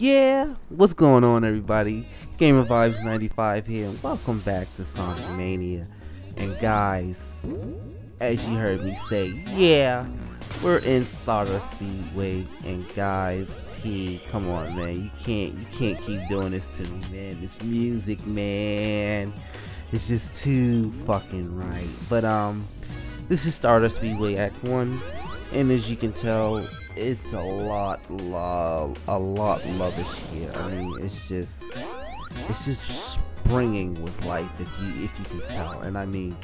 Yeah, what's going on, everybody? Gamer Vibes 95 here, and welcome back to Sonic Mania. And guys, as you heard me say, yeah, we're in Stardust Speedway. And guys, Tee, come on, man, you can't, you can't keep doing this to me, man. This music, man, it's just too fucking right. But um, this is Stardust Speedway Act One, and as you can tell, it's a lot, lot, a lot lovish here. I mean, it's just, it's just springing with life if you, if you can tell. And I mean,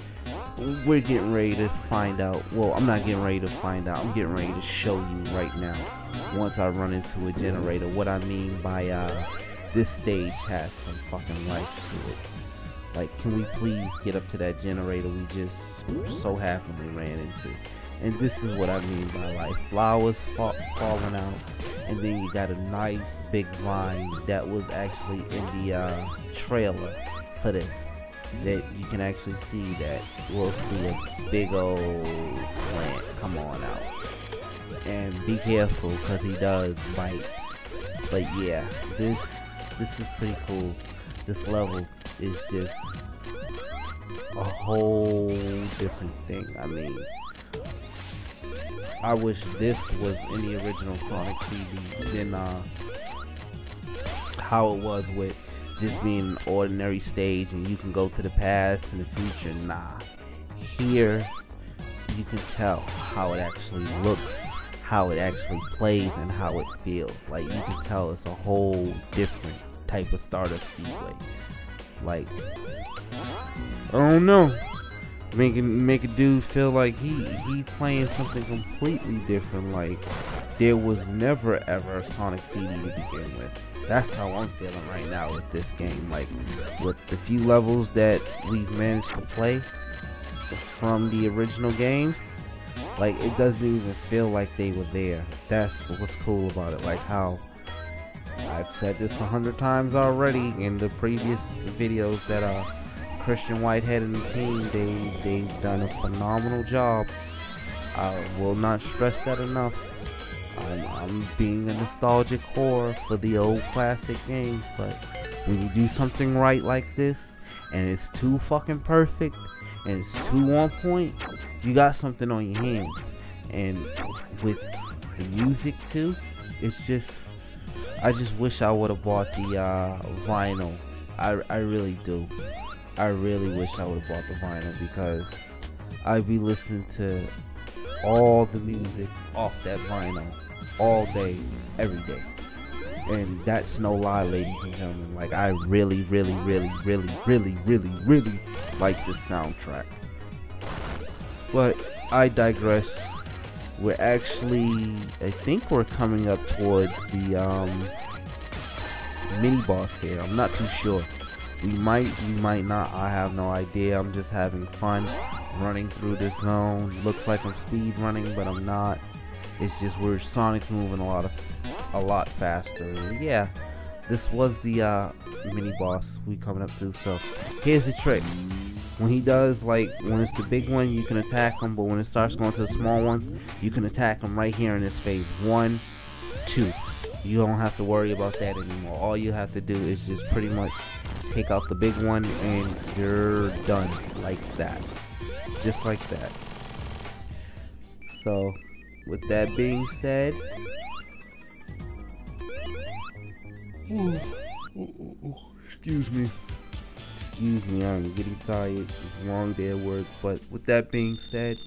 we're getting ready to find out. Well, I'm not getting ready to find out. I'm getting ready to show you right now. Once I run into a generator, what I mean by uh, this stage has some fucking life to it. Like, can we please get up to that generator we just so happily ran into? And this is what I mean by like flowers fa falling out, and then you got a nice big vine that was actually in the uh, trailer for this. That you can actually see that we'll see a big old plant come on out. And be careful because he does bite. But yeah, this this is pretty cool. This level is just a whole different thing. I mean, I wish this was in the original Sonic CD than uh, how it was with just being an ordinary stage and you can go to the past and the future. Nah, here you can tell how it actually looks, how it actually plays, and how it feels. Like you can tell it's a whole different type of Stardust Speedway. Like I don't know make make a dude feel like he he playing something completely different like there was never ever a Sonic CD to begin with. That's how I'm feeling right now with this game. Like with the few levels that we've managed to play from the original games, like it doesn't even feel like they were there. That's what's cool about it. Like how I've said this a hundred times already in the previous videos that uh Christian Whitehead and the team, they, they've done a phenomenal job. I will not stress that enough. I'm, I'm being a nostalgic whore for the old classic games, but when you do something right like this, and it's too fucking perfect, and it's too on point, you got something on your hands. And with the music too, it's just, I just wish I would have bought the uh, vinyl. I, I really do. I really wish I would have bought the vinyl because I'd be listening to all the music off that vinyl all day, every day. And that's no lie, ladies and gentlemen. Like, I really, really, really, really, really, really, really like this soundtrack. But I digress. We're actually, I think we're coming up towards the um, mini boss here. I'm not too sure. We might, we might not. I have no idea. I'm just having fun running through this zone. Looks like I'm speed running, but I'm not. It's just where Sonic's moving a lot of, a lot faster. Yeah, this was the uh, mini boss we coming up to. So here's the trick. When he does, like, when it's the big one, you can attack him, but when it starts going to the small ones, you can attack him right here in this phase. One, two. You don't have to worry about that anymore. All you have to do is just pretty much take out the big one and you're done like that. Just like that. So with that being said ooh, ooh, ooh, excuse me. excuse me I'm getting tired. Wrong there words but with that being said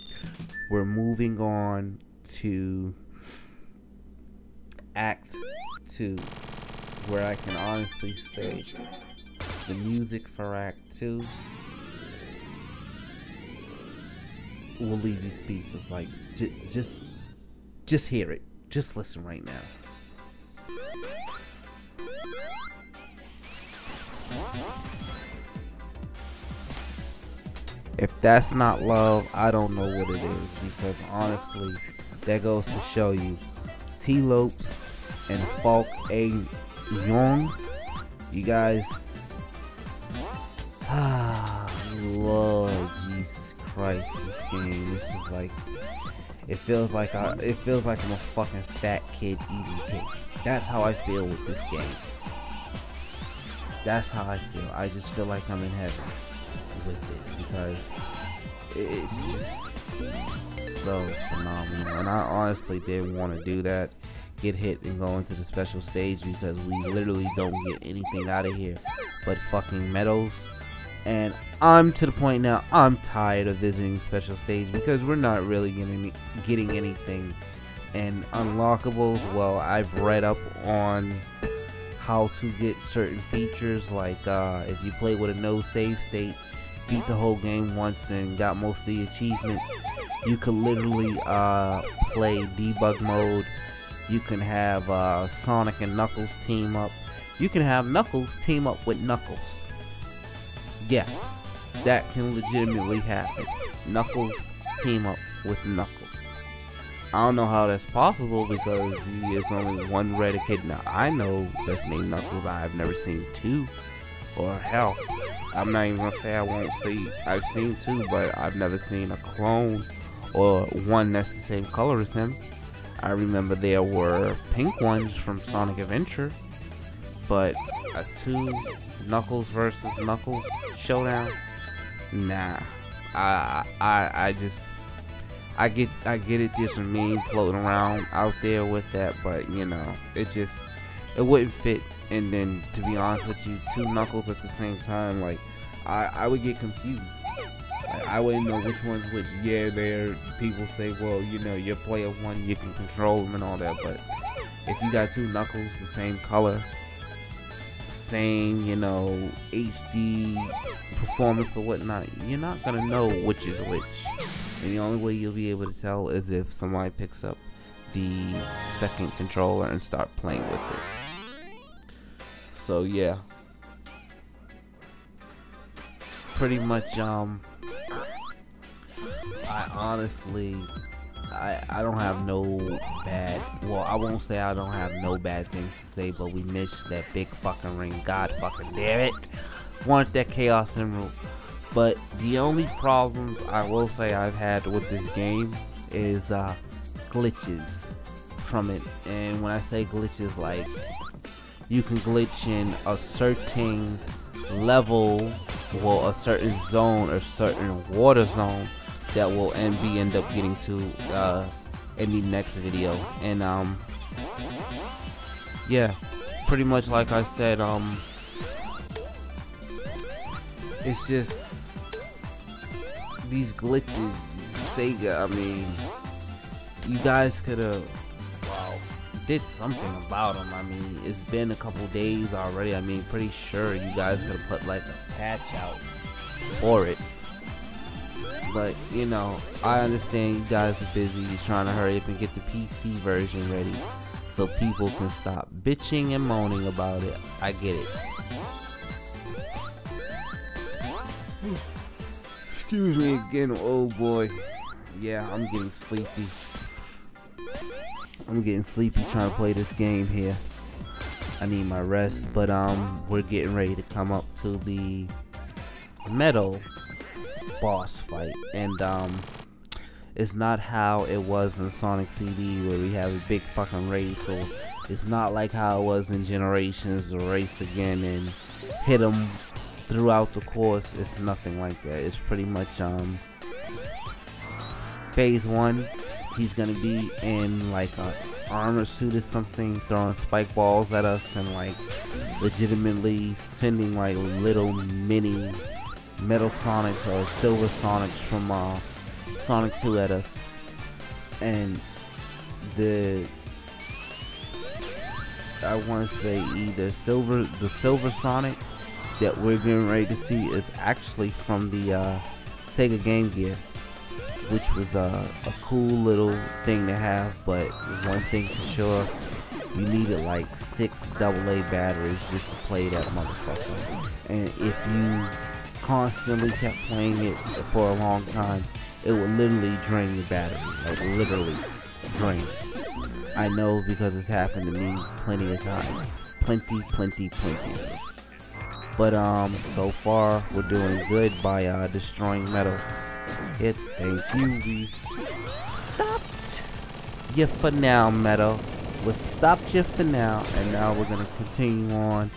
we're moving on to act 2 where I can honestly say the music for Act 2 will leave you speechless. Like, just, just hear it. Just listen right now. If that's not love, I don't know what it is. Because honestly, that goes to show you Tee Lopes and Falk Au Yeong, you guys Ah, Lord Jesus Christ, this game. This is like, It feels like I, it feels like I'm a fucking fat kid eating cake. That's how I feel with this game. That's how I feel. I just feel like I'm in heaven with it because it's so phenomenal. And I honestly didn't want to do that, get hit and go into the special stage because we literally don't get anything out of here but fucking medals and I'm to the point now I'm tired of visiting special stage because we're not really getting getting anything and unlockables. Well I've read up on how to get certain features like uh, if you play with a no save state beat the whole game once and got most of the achievements you could literally uh, play debug mode. You can have uh, Sonic and Knuckles team up. You can have Knuckles team up with Knuckles yeah, that can legitimately happen. Knuckles team up with Knuckles. I don't know how that's possible because there's only one Red kid now I know that's named Knuckles. I've never seen two. Or hell, I'm not even gonna say I won't see. I've seen two, but I've never seen a clone or one that's the same color as him. I remember there were pink ones from Sonic Adventure, but a two Knuckles versus Knuckles showdown. Nah, I I I just I get I get it. There's some memes floating around out there with that, but you know, it just it wouldn't fit. And then to be honest with you, two Knuckles at the same time, like I I would get confused. I wouldn't know which one's which. Yeah, there people say, well, you know, you're player one, you can control them and all that, but if you got two Knuckles the same color same, you know, HD performance or whatnot, you're not gonna know which is which. And the only way you'll be able to tell is if somebody picks up the second controller and start playing with it. So yeah. Pretty much um I honestly I, I don't have no bad, well, I won't say I don't have no bad things to say, but we missed that big fucking ring. God fucking damn it. Want that Chaos Emerald. But the only problems I will say I've had with this game is uh, glitches from it. And when I say glitches, like, you can glitch in a certain level, or a certain zone, or certain water zone that will and be end up getting to uh, in the next video. And um, yeah, pretty much like I said, um, it's just these glitches. Sega, I mean, you guys could have wow did something about them. I mean, it's been a couple days already. I mean, pretty sure you guys could have put like a patch out for it. But, you know, I understand you guys are busy trying to hurry up and get the PC version ready so people can stop bitching and moaning about it. I get it. Excuse me again, old boy. Yeah, I'm getting sleepy. I'm getting sleepy trying to play this game here. I need my rest, but um, we're getting ready to come up to the Metal boss fight, and um, it's not how it was in Sonic CD where we have a big fucking race, so it's not like how it was in Generations, the race again and hit them throughout the course. It's nothing like that. It's pretty much um, phase one. He's gonna be in like a armor suit or something, throwing spike balls at us and like legitimately sending like little mini Metal Sonic or Silver Sonics from uh, Sonic 2 at us. And the I want to say either Silver the Silver Sonic that we're getting ready to see is actually from the uh, Sega Game Gear, which was uh, a cool little thing to have. But one thing for sure, you needed like six AA batteries just to play that motherfucker. And if you constantly kept playing it for a long time, it would literally drain your battery. Like literally drain I know because it's happened to me plenty of times. Plenty, plenty, plenty. But um, so far we're doing good by uh, destroying metal. It, thank you. We stopped you for now, Metal. We stopped you for now, and now we're gonna continue on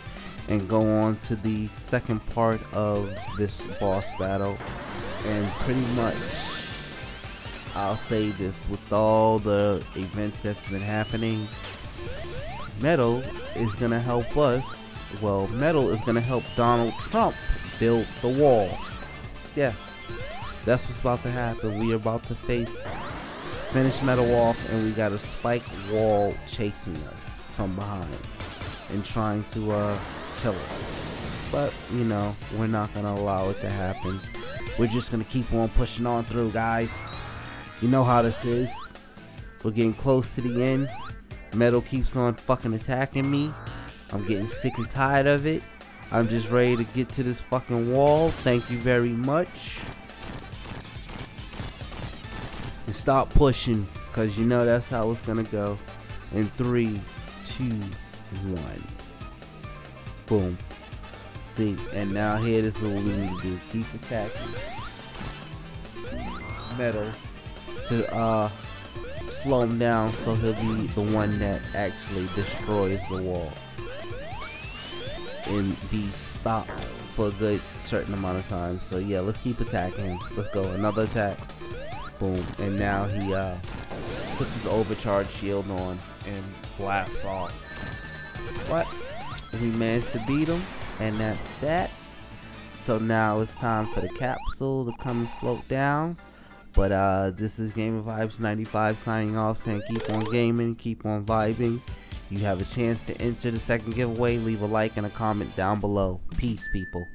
and go on to the second part of this boss battle. And pretty much, I'll say this, with all the events that's been happening, Metal is gonna help us, well, Metal is gonna help Donald Trump build the wall. Yeah, that's what's about to happen. We are about to face finish Metal off, and we got a spike wall chasing us from behind and trying to uh, kill us. But, you know, we're not going to allow it to happen. We're just going to keep on pushing on through, guys. You know how this is. We're getting close to the end. Metal keeps on fucking attacking me. I'm getting sick and tired of it. I'm just ready to get to this fucking wall. Thank you very much. And stop pushing, because you know that's how it's going to go. In three, two, one. Boom. See, and now here this is what we need to do. Keep attacking. Metal to uh slow him down so he'll be the one that actually destroys the wall. And be stopped for a good certain amount of time. So yeah, let's keep attacking him. Let's go. Another attack. Boom. And now he uh puts his overcharge shield on and blasts off. What? We managed to beat him, and that's that. So now it's time for the capsule to come float down. But uh, this is Gamer Vibes 95 signing off, saying keep on gaming, keep on vibing. You have a chance to enter the second giveaway. Leave a like and a comment down below. Peace, people.